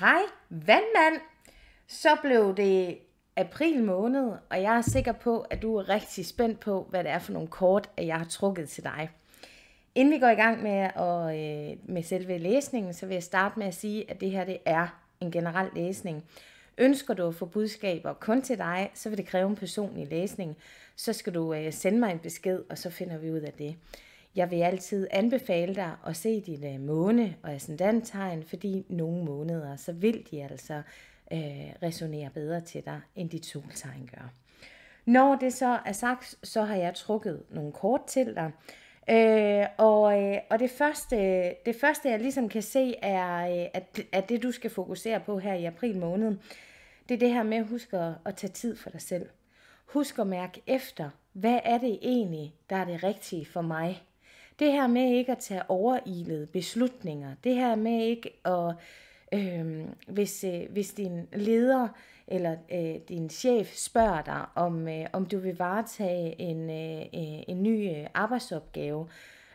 Hej, vandmand! Så blev det april måned, og jeg er sikker på, at du er rigtig spændt på, hvad det er for nogle kort, at jeg har trukket til dig. Inden vi går i gang med, at, øh, med selve læsningen, så vil jeg starte med at sige, at det her det er en generel læsning. Ønsker du at få budskaber kun til dig, så vil det kræve en personlig læsning. Så skal du øh, sende mig en besked, og så finder vi ud af det. Jeg vil altid anbefale dig at se dine øh, måne og ascendanttegn, fordi nogle måneder, så vil de altså øh, resonere bedre til dig, end dit soltegn gør. Når det så er sagt, så har jeg trukket nogle kort til dig. Øh, og øh, og det, første, det første, jeg ligesom kan se, er, øh, at, at det, du skal fokusere på her i april måned, det er det her med at huske at, at tage tid for dig selv. Husk at mærke efter, hvad er det egentlig, der er det rigtige for mig? Det her med ikke at tage overilede beslutninger, det her med ikke at, øh, hvis, øh, hvis din leder eller øh, din chef spørger dig, om, øh, om du vil varetage en, øh, øh en ny øh, arbejdsopgave,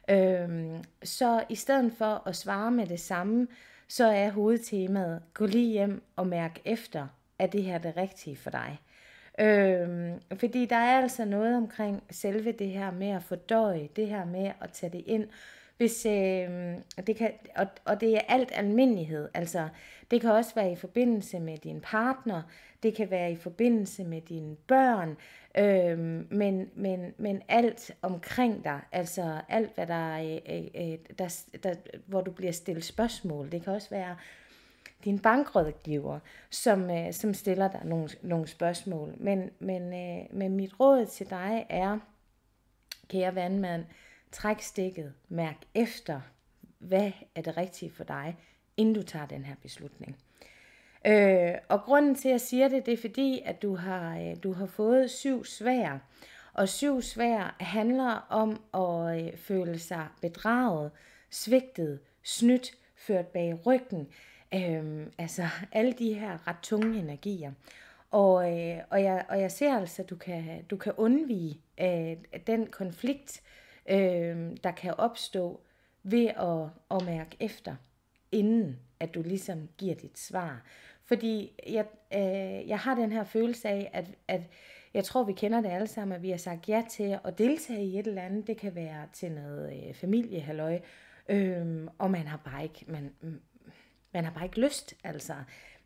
øh, så i stedet for at svare med det samme, så er hovedtemaet, gå lige hjem og mærk efter, er det her det rigtige for dig. Øhm, fordi der er altså noget omkring selve det her med at fordøje, det her med at tage det ind. Hvis, øh, det kan, og, og det er alt almindelighed. Altså, det kan også være i forbindelse med din partner, det kan være i forbindelse med dine børn, øh, men, men, men alt omkring dig, altså alt, hvad der, øh, øh, der, der, hvor du bliver stillet spørgsmål. Det kan også være din bankrådgiver, som, øh, som stiller dig nogle, nogle spørgsmål. Men, men, øh, men mit råd til dig er, kære vandmand, træk stikket, mærk efter, hvad er det rigtige for dig, inden du tager den her beslutning. Øh, og grunden til, at jeg siger det, det er fordi, at du har, øh, du har fået syv svær. Og syv svær handler om at øh, føle sig bedraget, svigtet, snydt, ført bag ryggen. Øhm, altså alle de her ret tunge energier. Og, øh, og, jeg, og jeg ser altså, at du kan, du kan undvige øh, den konflikt, øh, der kan opstå ved at, at mærke efter, inden at du ligesom giver dit svar. Fordi jeg, øh, jeg har den her følelse af, at, at jeg tror, vi kender det alle sammen, at vi har sagt ja til at deltage i et eller andet. Det kan være til noget øh, familiehalløj, øh, og man har bare ikke, man, man har bare ikke lyst, altså.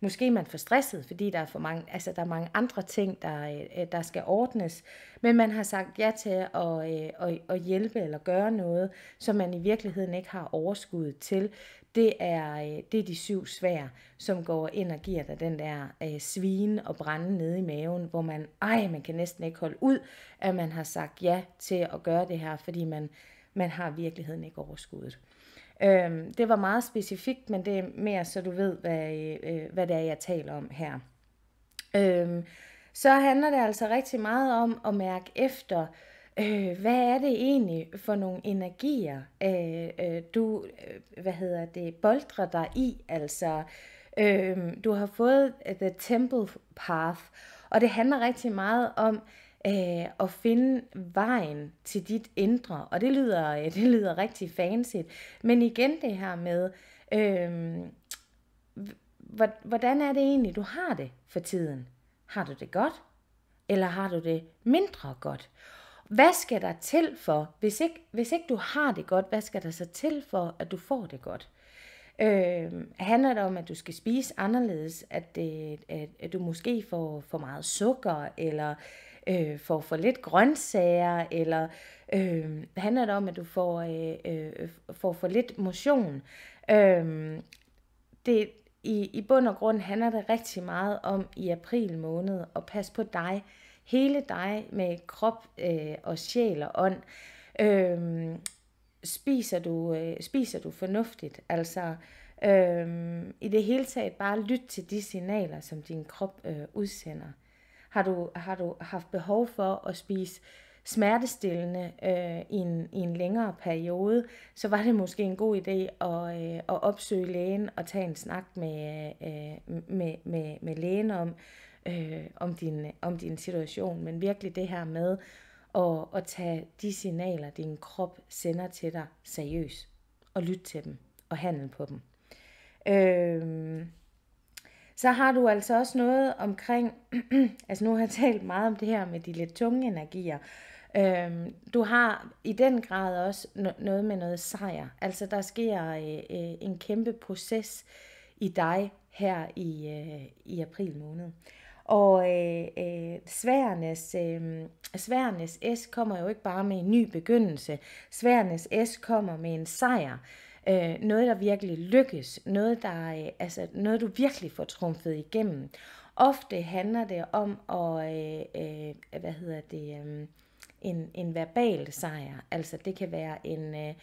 Måske er man for stresset, fordi der er, for mange, altså, der er mange andre ting, der, øh, der skal ordnes. Men man har sagt ja til at, øh, at, at, hjælpe eller gøre noget, som man i virkeligheden ikke har overskud til. Det er, øh, det er de syv svær, som går ind og giver dig den der øh, svine og brænde nede i maven, hvor man, ej, man kan næsten ikke holde ud, at man har sagt ja til at gøre det her, fordi man, man har i virkeligheden ikke overskuddet. Øhm, det var meget specifikt, men det er mere så du ved, hvad, øh, hvad det er, jeg taler om her. Øhm, så handler det altså rigtig meget om at mærke efter, øh, hvad er det egentlig for nogle energier, øh, øh, du øh, hvad hedder det, boldrer dig i. Altså, øh, du har fået øh, The Temple Path, og det handler rigtig meget om, øh, at finde vejen til dit indre. Og det lyder, øh, det lyder rigtig fancy. Men igen det her med, øh, hvordan er det egentlig, du har det for tiden? Har du det godt? Eller har du det mindre godt? Hvad skal der til for, hvis ikke, hvis ikke du har det godt, hvad skal der så til for, at du får det godt? Øh, handler det om, at du skal spise anderledes, at, det, at, at du måske får for meget sukker, eller øh, Øh, får for lidt grøntsager, eller øh, handler det om, at du får, øh, øh, får for lidt motion. Øh, det, i, I bund og grund handler det rigtig meget om i april måned at passe på dig, hele dig med krop øh, og sjæl og ånd. Øh, spiser du, øh, spiser du fornuftigt? Altså, Øhm, i det hele taget bare lyt til de signaler, som din krop øh, udsender. Har du, har du haft behov for at spise smertestillende øh, i, en, i en længere periode, så var det måske en god idé at, øh, at opsøge lægen og tage en snak med, øh, med, med, med lægen om, øh, om, din, om din situation. Men virkelig det her med at, at tage de signaler, din krop sender til dig seriøst, og lytte til dem og handle på dem. Øh, så har du altså også noget omkring, altså nu har jeg talt meget om det her med de lidt tunge energier, Øhm, du har i den grad også noget med noget sejr. Altså der sker øh, øh, en kæmpe proces i dig her i, øh, i april måned. Og øh, øh, sværnes, øh, sværnes S kommer jo ikke bare med en ny begyndelse. Sværnes S kommer med en sejr. Øh, noget, der virkelig lykkes. Noget, der, øh, altså, noget, du virkelig får trumfet igennem. Ofte handler det om at, øh, øh, hvad hedder det, øh, en, en verbal sejr. Altså det kan være en, øh,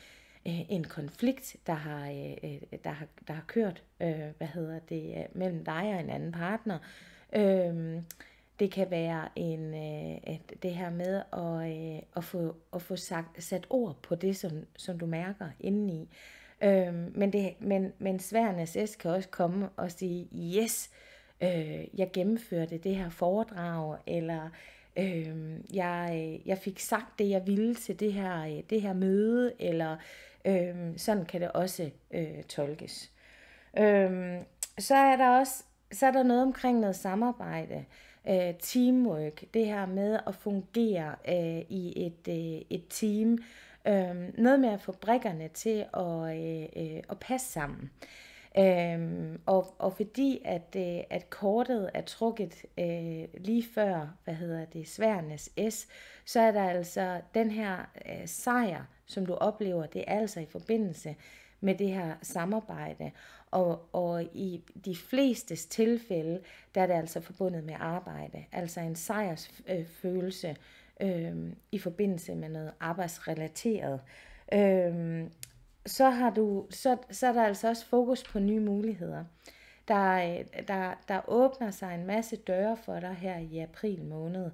øh en konflikt, der har, øh, øh, der har, der har kørt øh, hvad hedder det, øh, mellem dig og en anden partner. Øh, det kan være en, øh, det her med at, øh, at få, at få sagt, sat ord på det, som, som du mærker indeni. Øh, men, det, men, men sværnes S kan også komme og sige, yes, øh, jeg gennemførte det her foredrag, eller øh, jeg, jeg fik sagt det, jeg ville til det her, det her møde, eller øh, sådan kan det også øh, tolkes. Øh, så er der også så er der noget omkring noget samarbejde, øh, teamwork, det her med at fungere øh, i et, øh, et team, øh, noget med at få brækkerne til at, øh, øh, at passe sammen. Øhm, og, og fordi at, øh, at kortet er trukket øh, lige før, hvad hedder det, sværnes S, så er der altså den her øh, sejr, som du oplever, det er altså i forbindelse med det her samarbejde. Og, og i de fleste tilfælde, der er det altså forbundet med arbejde. Altså en sejrsfølelse øh, Øhm, i forbindelse med noget arbejdsrelateret. Øh, så, har du, så, så er der altså også fokus på nye muligheder. Der, der, der åbner sig en masse døre for dig her i april måned.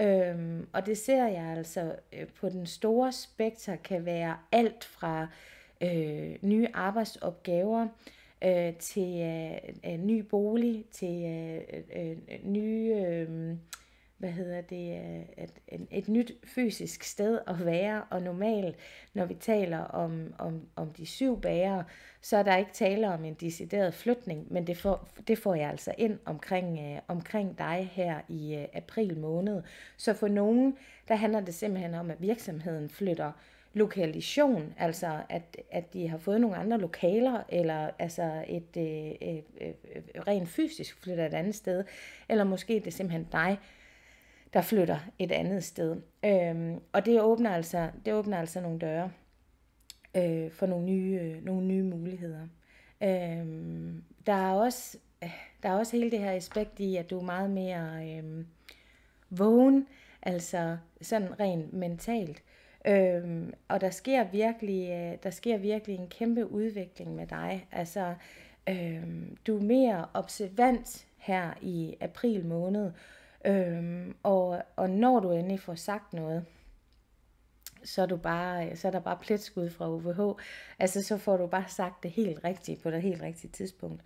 Øhm, og det ser jeg altså øh, på den store spekter kan være alt fra øh, nye arbejdsopgaver øh, til øh, øh ny bolig, til øh, øh, øh nye øh, hvad hedder det, øh, et, et, et nyt fysisk sted at være, og normalt, når vi taler om, om, om de syv bærer, så er der ikke tale om en decideret flytning, men det får, det får jeg altså ind omkring, øh, omkring dig her i øh, april måned. Så for nogen, der handler det simpelthen om, at virksomheden flytter lokalisation, altså at, at de har fået nogle andre lokaler, eller altså et øh, øh, øh, rent fysisk flytter et andet sted, eller måske det er simpelthen dig, der flytter et andet sted. Øhm, og det åbner altså, det åbner altså nogle døre øh, for nogle nye, øh, nogle nye muligheder. Øhm, der, er også, der er også hele det her aspekt i, at du er meget mere øh, vågen, altså sådan rent mentalt. Øhm, og der sker virkelig, øh, der sker virkelig en kæmpe udvikling med dig. Altså, øhm, du er mere observant her i april måned, Øhm, og, og når du endelig får sagt noget, så er, du bare, øh, så er der bare pletskud fra UVH. Altså så får du bare sagt det helt rigtigt på det helt rigtige tidspunkt.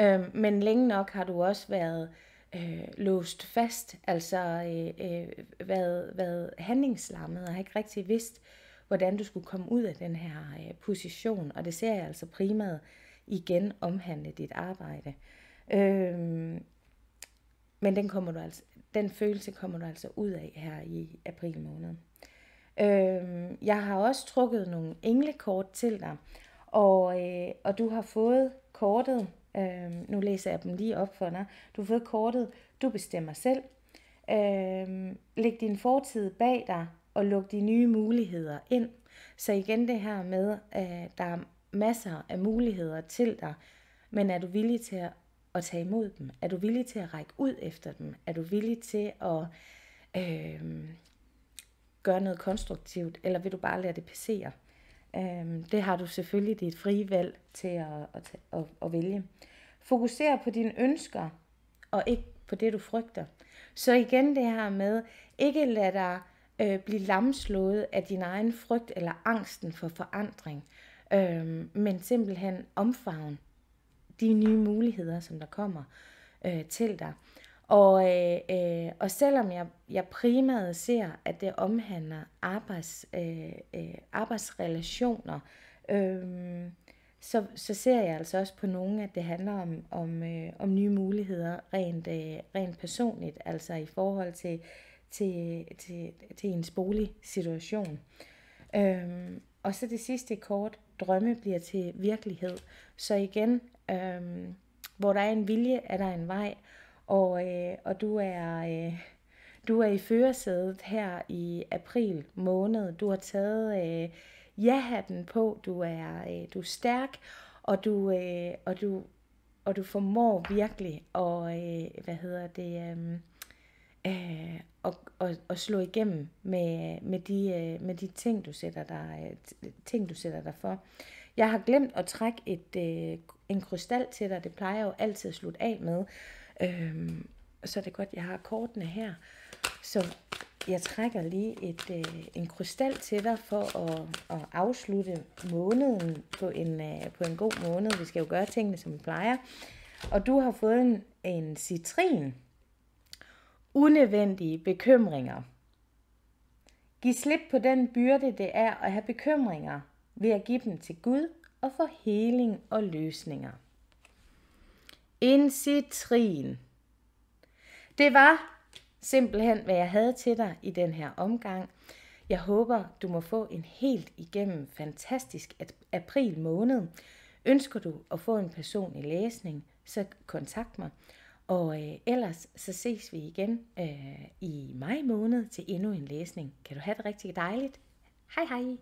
Øhm, men længe nok har du også været øh, låst fast, altså øh, øh, været, været handlingslammet og har ikke rigtig vidst, hvordan du skulle komme ud af den her øh, position. Og det ser jeg altså primært igen omhandle dit arbejde. Øhm, men den, kommer du altså, den følelse kommer du altså ud af her i april måned. Øhm, jeg har også trukket nogle englekort til dig, og, øh, og du har fået kortet, øh, nu læser jeg dem lige op for dig, du har fået kortet, du bestemmer selv. Øh, læg din fortid bag dig, og luk de nye muligheder ind. Så igen det her med, at der er masser af muligheder til dig, men er du villig til at at tage imod dem? Er du villig til at række ud efter dem? Er du villig til at øh, gøre noget konstruktivt, eller vil du bare lade det passere? Øh, det har du selvfølgelig dit frie valg til at, at, at, at vælge. Fokuser på dine ønsker, og ikke på det, du frygter. Så igen det her med, ikke lade dig øh, blive lamslået af din egen frygt eller angsten for forandring, øh, men simpelthen omfavn de nye muligheder, som der kommer øh, til dig. Og, øh, øh, og selvom jeg, jeg primært ser, at det omhandler arbejds, øh, øh, arbejdsrelationer, øh, så, så ser jeg altså også på nogle, at det handler om, om, øh, om nye muligheder rent, øh, rent personligt, altså i forhold til, til, til, til ens boligsituation. Øhm, og så det sidste kort, drømme bliver til virkelighed. Så igen, øhm, hvor der er en vilje, er der en vej, og, øh, og du er... Øh, du er i førersædet her i april måned. Du har taget øh, ja-hatten på. Du er, øh, du er stærk, og du, øh, og du, og du formår virkelig at, øh, hvad hedder det, øhm, øh, øh, og, og, og slå igennem med, med, de, øh, med de ting, du sætter dig, ting, du sætter dig for. Jeg har glemt at trække et, øh, en krystal til dig. Det plejer jeg jo altid at slutte af med. Øhm, så er det godt, jeg har kortene her. Så jeg trækker lige et, øh, en krystal til dig for at, at afslutte måneden på en, øh, på en god måned. Vi skal jo gøre tingene, som vi plejer. Og du har fået en, en citrin. Unødvendige bekymringer. Giv slip på den byrde, det er at have bekymringer ved at give dem til Gud og for heling og løsninger. En citrin. Det var simpelthen, hvad jeg havde til dig i den her omgang. Jeg håber, du må få en helt igennem fantastisk april måned. Ønsker du at få en personlig læsning, så kontakt mig. Og øh, ellers så ses vi igen øh, i maj måned til endnu en læsning. Kan du have det rigtig dejligt? Hej hej!